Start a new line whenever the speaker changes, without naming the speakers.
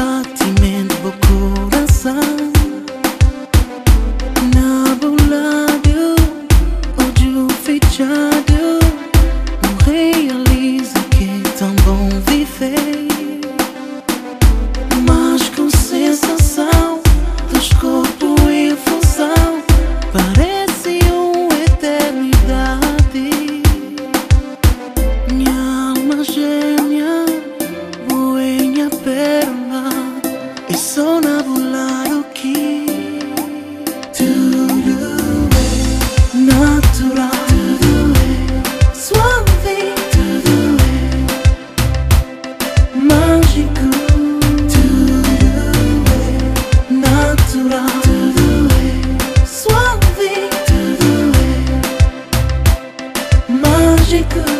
batimento do coração. j'ai